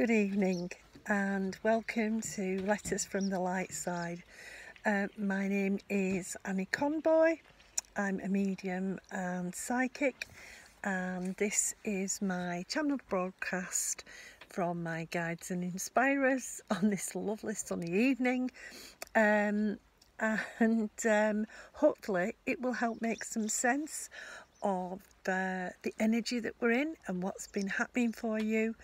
Good evening and welcome to Letters from the Light Side. Uh, my name is Annie Conboy. I'm a medium and psychic and this is my channel broadcast from my guides and inspirers on this lovely sunny evening um, and um, hopefully it will help make some sense of uh, the energy that we're in and what's been happening for you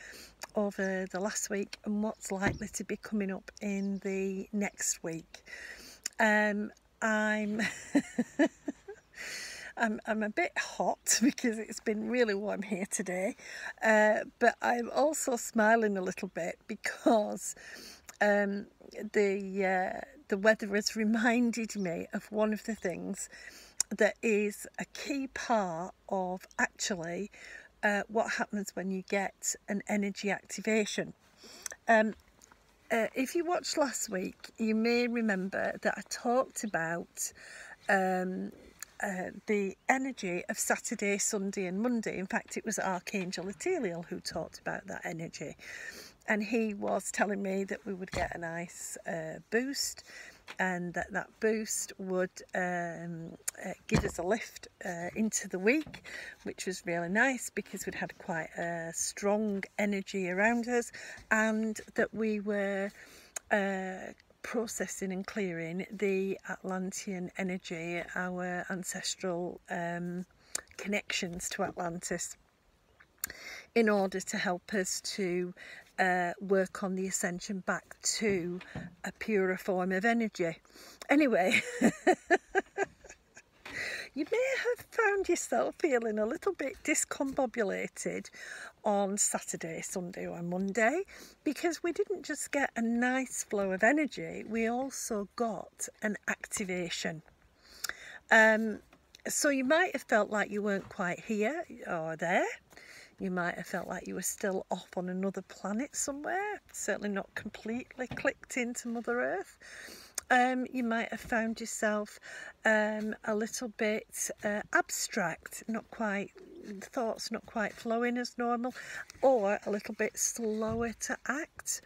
over the last week and what's likely to be coming up in the next week. Um, I'm I'm, I'm a bit hot because it's been really warm here today, uh, but I'm also smiling a little bit because um, the uh, the weather has reminded me of one of the things that is a key part of actually uh, what happens when you get an energy activation. Um, uh, if you watched last week, you may remember that I talked about um, uh, the energy of Saturday, Sunday, and Monday. In fact, it was Archangel Etheliel who talked about that energy, and he was telling me that we would get a nice uh, boost and that that boost would um, uh, give us a lift uh, into the week which was really nice because we'd had quite a strong energy around us and that we were uh, processing and clearing the Atlantean energy, our ancestral um, connections to Atlantis in order to help us to uh, work on the ascension back to a purer form of energy. Anyway, you may have found yourself feeling a little bit discombobulated on Saturday, Sunday, or Monday because we didn't just get a nice flow of energy, we also got an activation. Um, so you might have felt like you weren't quite here or there you might have felt like you were still off on another planet somewhere, certainly not completely clicked into Mother Earth. Um, you might have found yourself um, a little bit uh, abstract, not quite, thoughts not quite flowing as normal, or a little bit slower to act.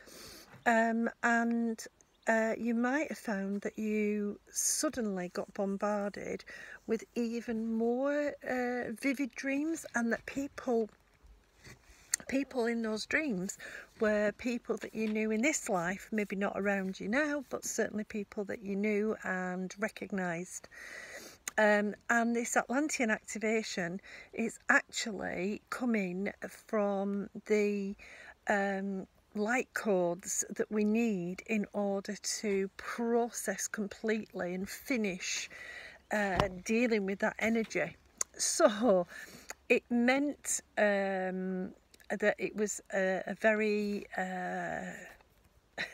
Um, and uh, you might have found that you suddenly got bombarded with even more uh, vivid dreams and that people people in those dreams were people that you knew in this life, maybe not around you now, but certainly people that you knew and recognised. Um, and this Atlantean activation is actually coming from the um, light codes that we need in order to process completely and finish uh, dealing with that energy. So it meant um, that it was a, a very uh,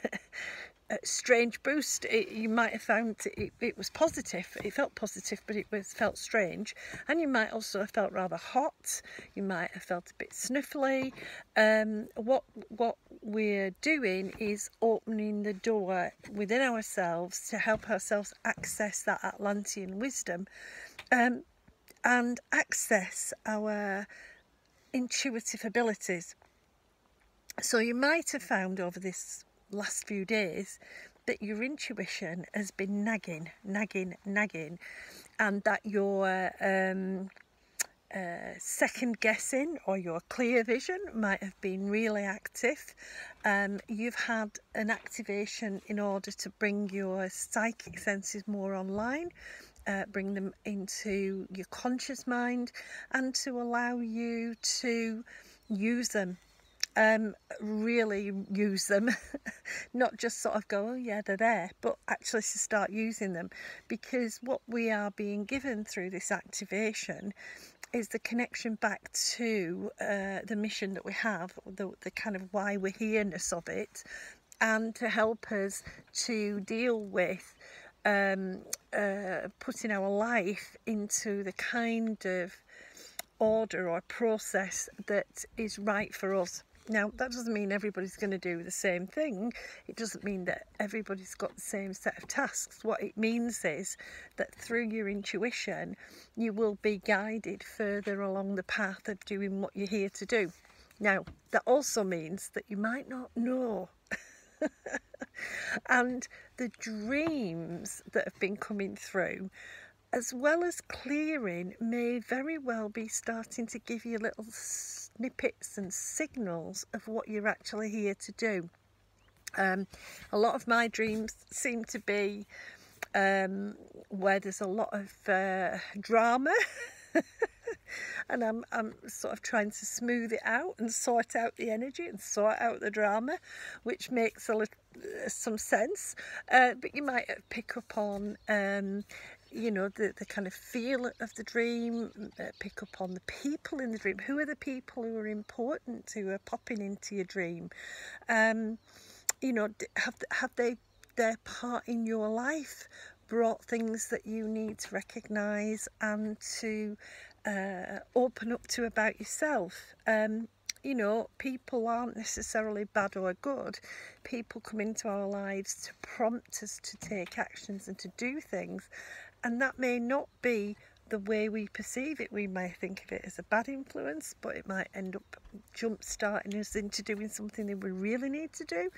a strange boost. It, you might have found it, it, was positive. It felt positive, but it was felt strange. And you might also have felt rather hot. You might have felt a bit sniffly. Um, what what we're doing is opening the door within ourselves to help ourselves access that Atlantean wisdom, um, and access our intuitive abilities. So you might have found over this last few days that your intuition has been nagging, nagging, nagging, and that your um, uh, second guessing or your clear vision might have been really active. Um, you've had an activation in order to bring your psychic senses more online uh, bring them into your conscious mind and to allow you to use them. Um, really use them, not just sort of go, oh yeah, they're there, but actually to start using them. Because what we are being given through this activation is the connection back to uh, the mission that we have, the, the kind of why we're here-ness of it, and to help us to deal with um, uh, putting our life into the kind of order or process that is right for us. Now, that doesn't mean everybody's going to do the same thing. It doesn't mean that everybody's got the same set of tasks. What it means is that through your intuition, you will be guided further along the path of doing what you're here to do. Now, that also means that you might not know. and the dreams that have been coming through, as well as clearing, may very well be starting to give you little snippets and signals of what you're actually here to do. Um, a lot of my dreams seem to be um, where there's a lot of uh, drama. and I'm, I'm sort of trying to smooth it out and sort out the energy and sort out the drama, which makes a uh, some sense. Uh, but you might pick up on, um, you know, the, the kind of feel of the dream, uh, pick up on the people in the dream. Who are the people who are important who are popping into your dream? Um, you know, have, have they their part in your life brought things that you need to recognise and to uh, open up to about yourself. Um, you know, people aren't necessarily bad or good. People come into our lives to prompt us to take actions and to do things, and that may not be the way we perceive it. We may think of it as a bad influence, but it might end up jump starting us into doing something that we really need to do.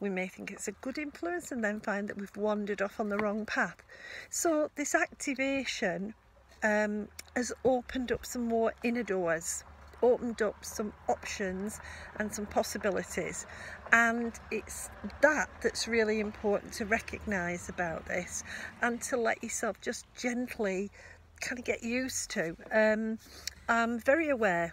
We may think it's a good influence and then find that we've wandered off on the wrong path. So, this activation um, has opened up some more inner doors, opened up some options and some possibilities. And it's that that's really important to recognise about this and to let yourself just gently kind of get used to. Um, I'm very aware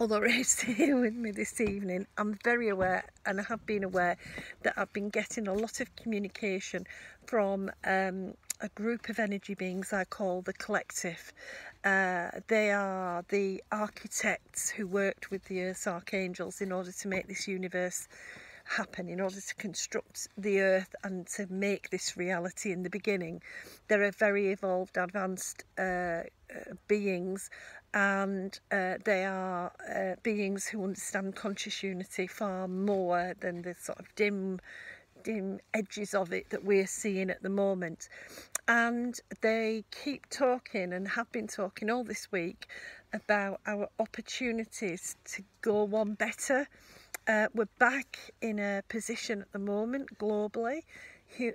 although Ray's here with me this evening, I'm very aware and I have been aware that I've been getting a lot of communication from um, a group of energy beings I call the collective. Uh, they are the architects who worked with the Earth's archangels in order to make this universe happen, in order to construct the Earth and to make this reality in the beginning. They're a very evolved, advanced uh, uh, beings and uh, they are uh, beings who understand conscious unity far more than the sort of dim edges of it that we're seeing at the moment. And they keep talking and have been talking all this week about our opportunities to go one better. Uh, we're back in a position at the moment globally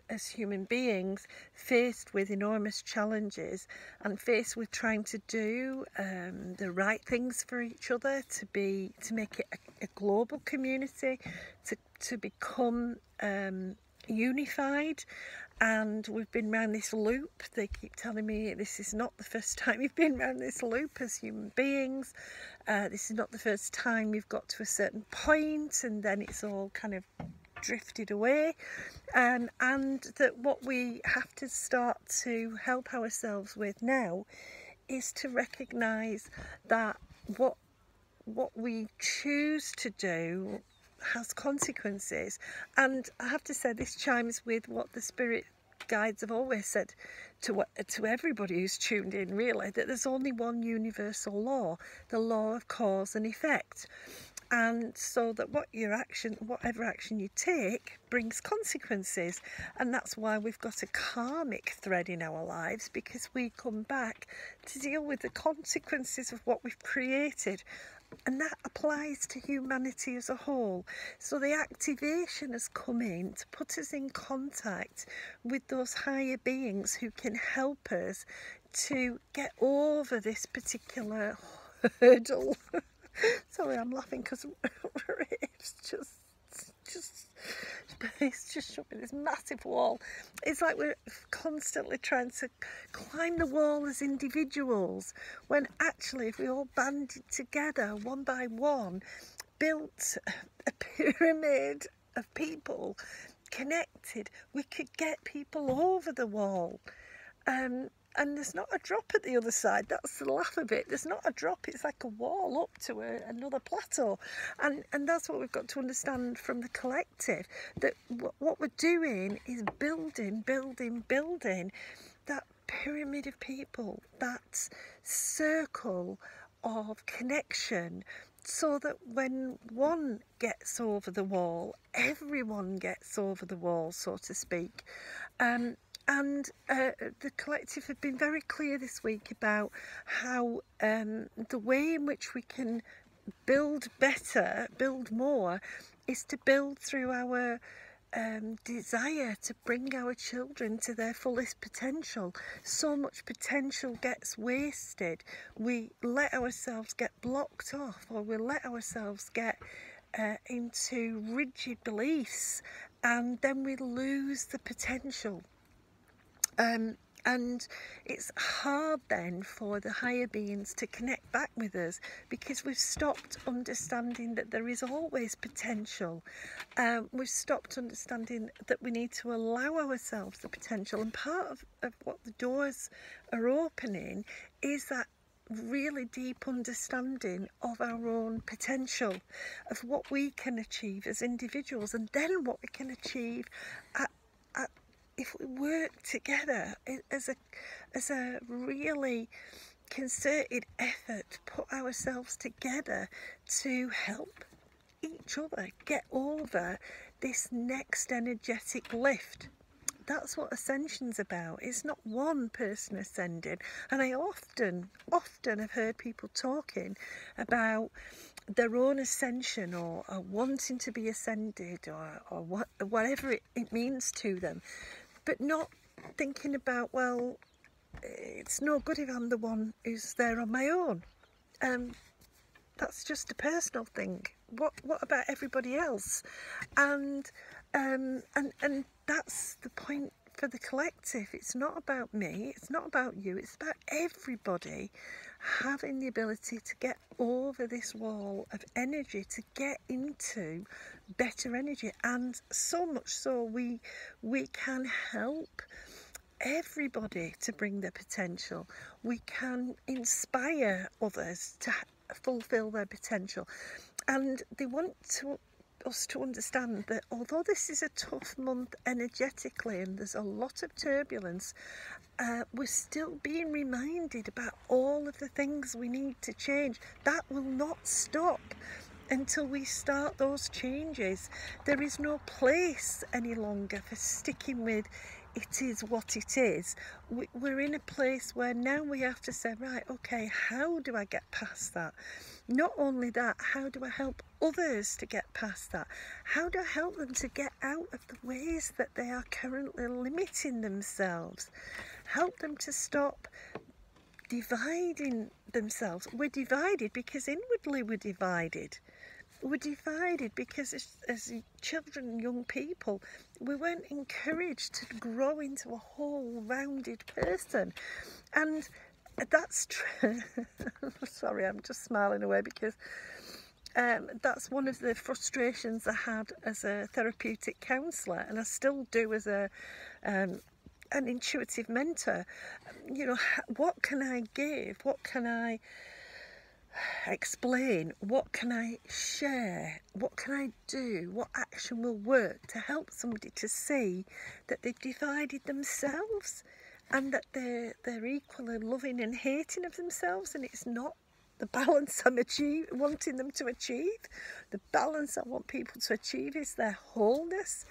as human beings faced with enormous challenges and faced with trying to do um, the right things for each other to be to make it a, a global community to to become um, unified and we've been around this loop. They keep telling me this is not the first time we've been around this loop as human beings. Uh, this is not the first time we've got to a certain point and then it's all kind of drifted away. Um, and that what we have to start to help ourselves with now is to recognize that what what we choose to do has consequences. And I have to say, this chimes with what the spirit guides have always said to to everybody who's tuned in. Really, that there's only one universal law: the law of cause and effect. And so that what your action, whatever action you take, brings consequences. And that's why we've got a karmic thread in our lives because we come back to deal with the consequences of what we've created and that applies to humanity as a whole. So the activation has come in to put us in contact with those higher beings who can help us to get over this particular hurdle. Sorry, I'm laughing because it's just, just it's just showing this massive wall. It's like we're constantly trying to climb the wall as individuals, when actually, if we all banded together one by one, built a pyramid of people connected, we could get people over the wall. Um, and there's not a drop at the other side. That's the laugh of it. There's not a drop. It's like a wall up to a, another plateau, and and that's what we've got to understand from the collective. That what we're doing is building, building, building that pyramid of people, that circle of connection, so that when one gets over the wall, everyone gets over the wall, so to speak. Um, and uh, the collective have been very clear this week about how um, the way in which we can build better, build more, is to build through our um, desire to bring our children to their fullest potential. So much potential gets wasted. We let ourselves get blocked off, or we let ourselves get uh, into rigid beliefs, and then we lose the potential. Um, and it's hard then for the higher beings to connect back with us because we've stopped understanding that there is always potential. Um, we've stopped understanding that we need to allow ourselves the potential. And part of, of what the doors are opening is that really deep understanding of our own potential, of what we can achieve as individuals, and then what we can achieve at, at if we work together as a as a really concerted effort put ourselves together to help each other get over this next energetic lift. That's what ascension's about. It's not one person ascending. And i often often have heard people talking about their own ascension or, or wanting to be ascended or, or what, whatever it, it means to them but not thinking about, well, it's no good if I'm the one who's there on my own. Um, that's just a personal thing. What what about everybody else? And um, and and that's the point for the collective. It's not about me. It's not about you. It's about everybody having the ability to get over this wall of energy, to get into better energy, and so much so we we can help everybody to bring their potential. We can inspire others to fulfill their potential, and they want to us to understand that although this is a tough month energetically and there's a lot of turbulence, uh, we're still being reminded about all of the things we need to change. That will not stop until we start those changes. There is no place any longer for sticking with it is what it is. We're in a place where now we have to say, right, okay, how do I get past that? Not only that, how do I help others to get past that? How do I help them to get out of the ways that they are currently limiting themselves? Help them to stop dividing themselves. We're divided because inwardly we're divided we're divided because as, as children young people, we weren't encouraged to grow into a whole rounded person. And that's true. Sorry, I'm just smiling away because um, that's one of the frustrations I had as a therapeutic counsellor, and I still do as a um, an intuitive mentor. You know, what can I give? What can I explain what can I share, what can I do, what action will work to help somebody to see that they've divided themselves and that they're they're equally loving and hating of themselves and it's not the balance I'm achieve, wanting them to achieve. The balance I want people to achieve is their wholeness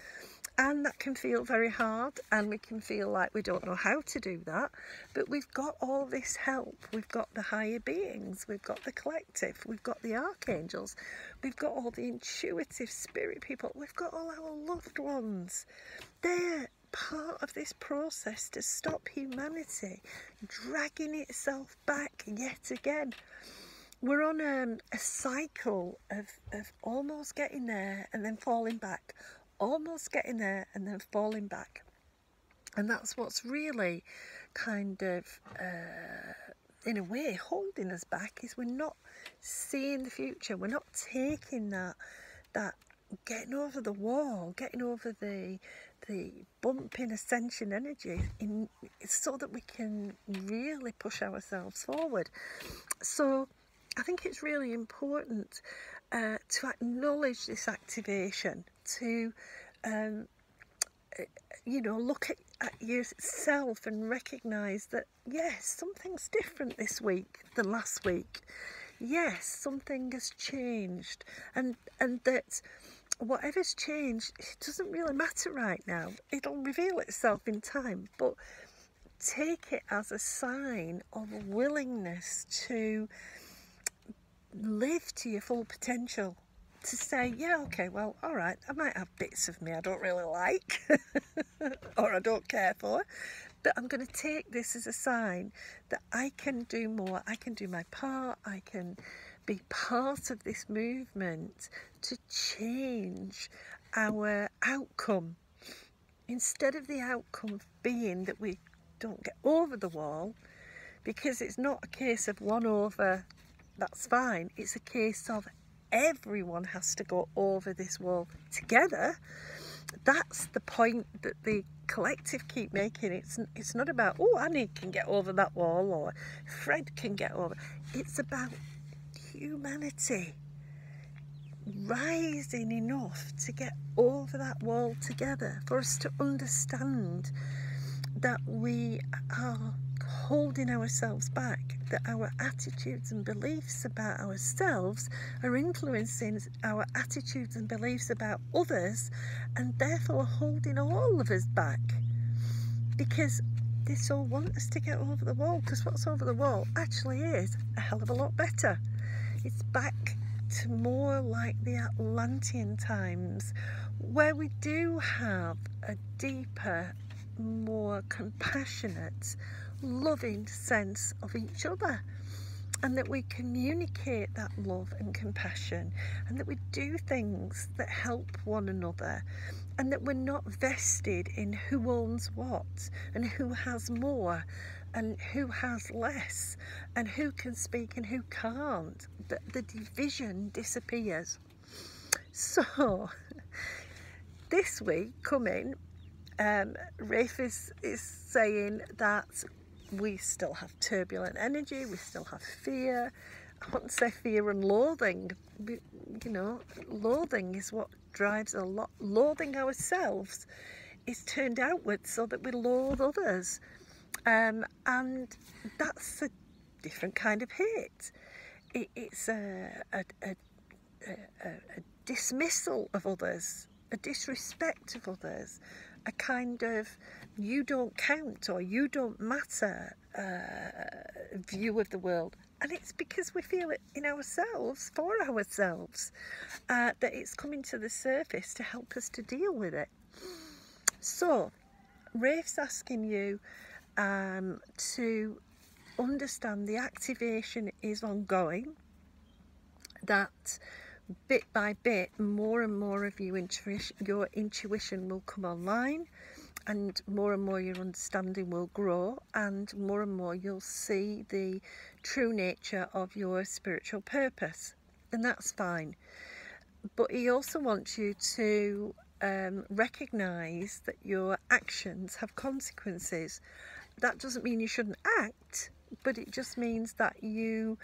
and that can feel very hard and we can feel like we don't know how to do that. But we've got all this help. We've got the higher beings. We've got the collective. We've got the archangels. We've got all the intuitive spirit people. We've got all our loved ones. They're part of this process to stop humanity dragging itself back yet again we're on um, a cycle of, of almost getting there and then falling back almost getting there and then falling back. And that's what's really kind of, uh, in a way, holding us back is we're not seeing the future. We're not taking that that getting over the wall, getting over the the bump in ascension energy in so that we can really push ourselves forward. So I think it's really important uh, to acknowledge this activation, to um, you know look at, at yourself and recognise that yes, something's different this week than last week. Yes, something has changed, and and that whatever's changed, it doesn't really matter right now. It'll reveal itself in time, but take it as a sign of willingness to live to your full potential. To say, yeah, okay, well, all right, I might have bits of me I don't really like or I don't care for, but I'm going to take this as a sign that I can do more. I can do my part. I can be part of this movement to change our outcome. Instead of the outcome being that we don't get over the wall, because it's not a case of one over, that's fine. It's a case of everyone has to go over this wall together. That's the point that the collective keep making. It's it's not about oh Annie can get over that wall or Fred can get over. It's about humanity rising enough to get over that wall together for us to understand that we are holding ourselves back, that our attitudes and beliefs about ourselves are influencing our attitudes and beliefs about others and therefore holding all of us back. Because they so want us to get over the wall, because what's over the wall actually is a hell of a lot better. It's back to more like the Atlantean times, where we do have a deeper, more compassionate, loving sense of each other and that we communicate that love and compassion and that we do things that help one another and that we're not vested in who owns what and who has more and who has less and who can speak and who can't that the division disappears so this week coming um, Rafe is, is saying that we still have turbulent energy, we still have fear. I wouldn't say fear and loathing. You know, loathing is what drives a lot. Loathing ourselves is turned outwards so that we loathe others. Um, and that's a different kind of hate. It, it's a, a, a, a, dismissal of others, a disrespect of others, a kind of you don't count or you don't matter uh, view of the world. And it's because we feel it in ourselves, for ourselves, uh, that it's coming to the surface to help us to deal with it. So, Rafe's asking you um, to understand the activation is ongoing, that bit by bit, more and more of you your intuition will come online and more and more your understanding will grow and more and more you'll see the true nature of your spiritual purpose and that's fine. But he also wants you to um, recognize that your actions have consequences that doesn't mean you shouldn't act but it just means that you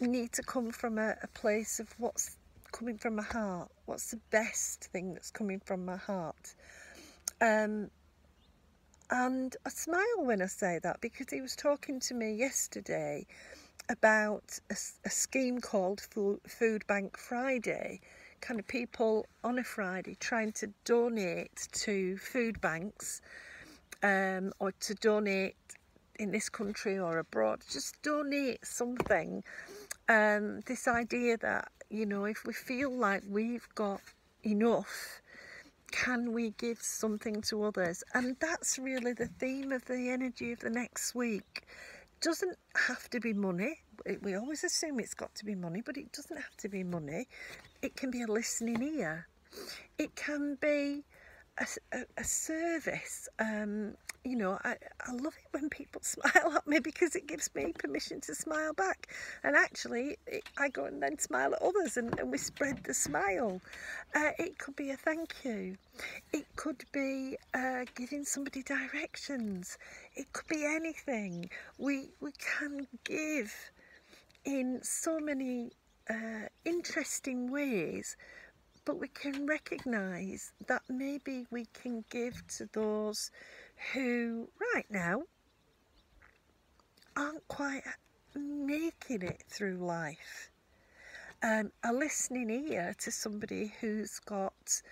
need to come from a, a place of what's coming from my heart what's the best thing that's coming from my heart um, and I smile when I say that because he was talking to me yesterday about a, a scheme called Food Bank Friday. Kind of people on a Friday trying to donate to food banks um, or to donate in this country or abroad. Just donate something. Um, this idea that, you know, if we feel like we've got enough can we give something to others? And that's really the theme of the energy of the next week. Doesn't have to be money. We always assume it's got to be money, but it doesn't have to be money. It can be a listening ear. It can be a, a, service. Um, you know, I, I love it when people smile at me because it gives me permission to smile back. And actually, it, I go and then smile at others and, and we spread the smile. Uh, it could be a thank you. It could be uh, giving somebody directions. It could be anything. We, we can give in so many uh, interesting ways but we can recognise that maybe we can give to those who right now aren't quite making it through life. Um, a listening ear to somebody who's got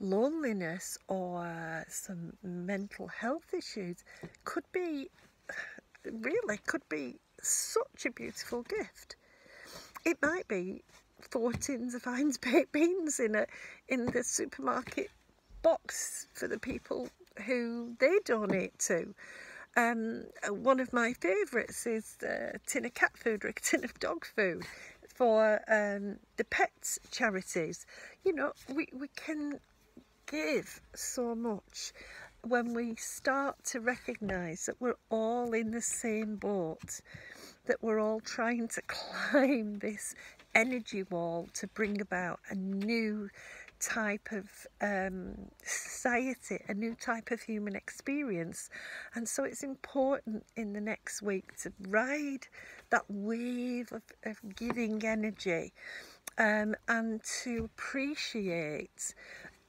loneliness or some mental health issues could be really could be such a beautiful gift it might be four tins of Heinz baked beans in a in the supermarket box for the people who they donate to. Um, one of my favourites is a tin of cat food or a tin of dog food for um, the pets charities. You know, we, we can give so much when we start to recognise that we're all in the same boat, that we're all trying to climb this energy wall to bring about a new type of um, society, a new type of human experience. And so it's important in the next week to ride that wave of, of giving energy um, and to appreciate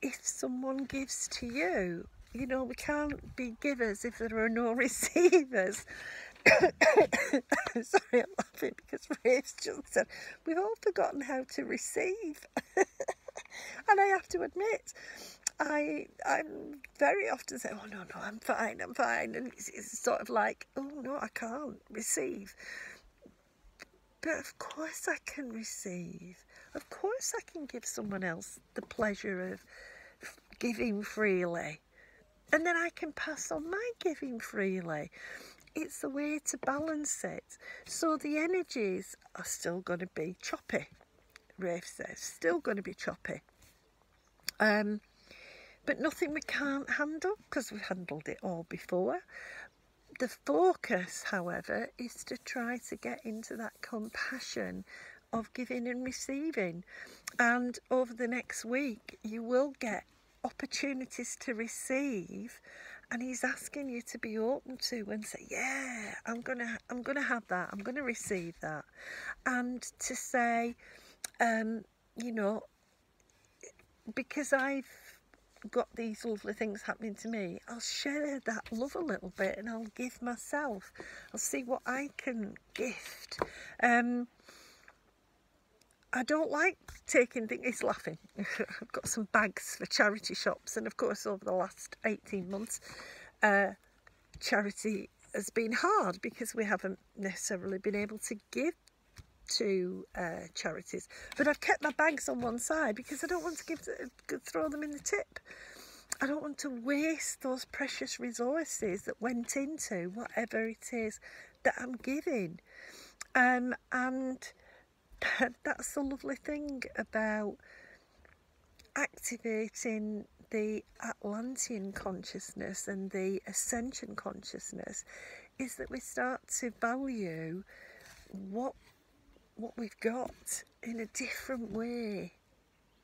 if someone gives to you. You know, we can't be givers if there are no receivers. Sorry, I'm laughing because Ray's just said we've all forgotten how to receive. and I have to admit, I I'm very often say, oh no no I'm fine I'm fine, and it's, it's sort of like oh no I can't receive. But of course I can receive. Of course I can give someone else the pleasure of giving freely. And then I can pass on my giving freely. It's a way to balance it. So the energies are still going to be choppy, Rafe says, still going to be choppy. Um, but nothing we can't handle because we've handled it all before. The focus, however, is to try to get into that compassion of giving and receiving. And over the next week, you will get opportunities to receive and he's asking you to be open to and say yeah i'm gonna i'm gonna have that i'm gonna receive that and to say um you know because I've got these lovely things happening to me, I'll share that love a little bit and I'll give myself. I'll see what I can gift. Um, I don't like taking things, he's laughing. I've got some bags for charity shops and of course over the last 18 months uh, charity has been hard because we haven't necessarily been able to give to uh, charities. But I've kept my bags on one side because I don't want to give the, throw them in the tip. I don't want to waste those precious resources that went into whatever it is that I'm giving. Um, and that's the lovely thing about activating the Atlantean consciousness and the ascension consciousness is that we start to value what what we've got in a different way.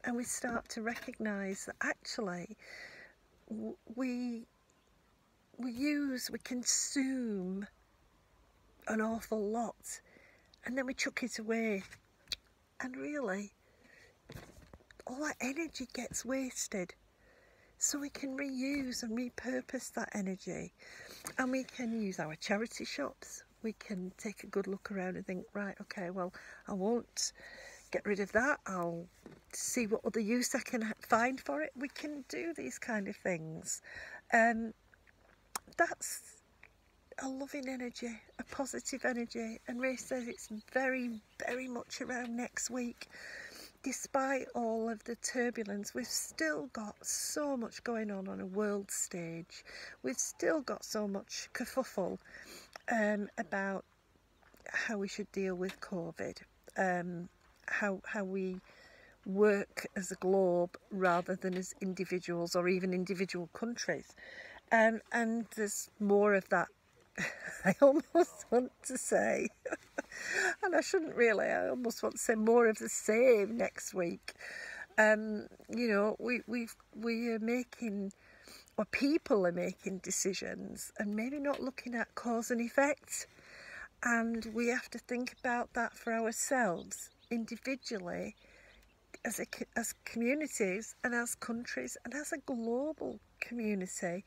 And we start to recognize that actually we we use we consume an awful lot and then we chuck it away and really all that energy gets wasted so we can reuse and repurpose that energy and we can use our charity shops we can take a good look around and think, right, okay, well, I won't get rid of that. I'll see what other use I can find for it. We can do these kind of things. Um, that's a loving energy, a positive energy. And Ray says it's very, very much around next week. Despite all of the turbulence, we've still got so much going on on a world stage. We've still got so much kerfuffle um, about how we should deal with COVID, um, how how we work as a globe rather than as individuals or even individual countries. Um, and there's more of that. I almost want to say, and I shouldn't really. I almost want to say more of the same next week. Um, you know, we we we are making or people are making decisions and maybe not looking at cause and effect. And we have to think about that for ourselves individually, as, a, as communities and as countries and as a global community.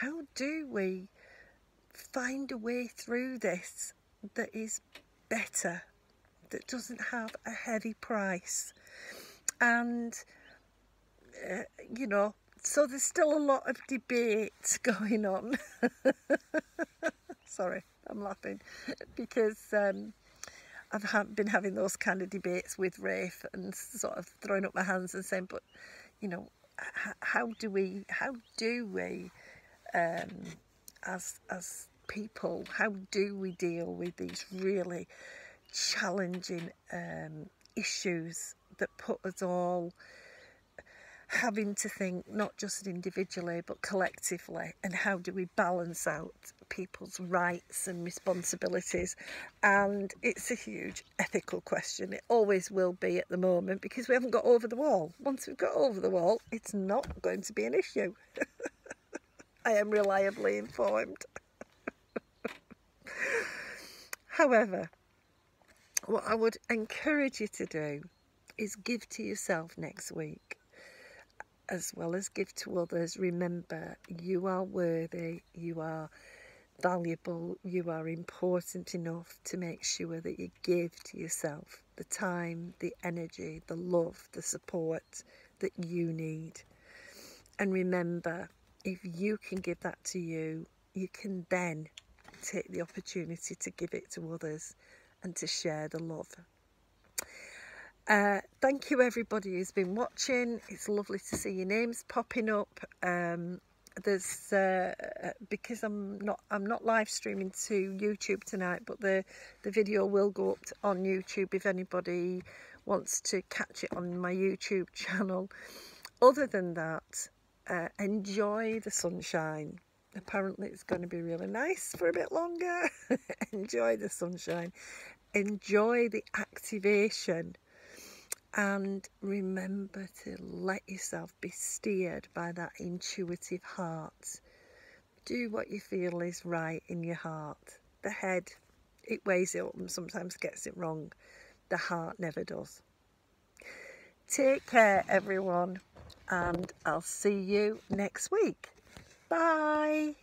How do we find a way through this that is better, that doesn't have a heavy price? And, uh, you know, so there's still a lot of debate going on. Sorry, I'm laughing because um, I've ha been having those kind of debates with Rafe and sort of throwing up my hands and saying, but you know, how do we, how do we, um, as as people, how do we deal with these really challenging um, issues that put us all having to think not just individually but collectively? And how do we balance out people's rights and responsibilities? And it's a huge ethical question. It always will be at the moment because we haven't got over the wall. Once we've got over the wall it's not going to be an issue. I am reliably informed however what I would encourage you to do is give to yourself next week as well as give to others. Remember, you are worthy, you are valuable, you are important enough to make sure that you give to yourself the time, the energy, the love, the support that you need. And remember, if you can give that to you, you can then take the opportunity to give it to others and to share the love. Uh, thank you everybody who's been watching. It's lovely to see your names popping up. Um, there's uh, because I'm not I'm not live streaming to YouTube tonight, but the the video will go up on YouTube if anybody wants to catch it on my YouTube channel. Other than that, uh, enjoy the sunshine. Apparently, it's going to be really nice for a bit longer. enjoy the sunshine. Enjoy the activation and remember to let yourself be steered by that intuitive heart. Do what you feel is right in your heart. The head, it weighs it up and sometimes gets it wrong. The heart never does. Take care, everyone, and I'll see you next week. Bye.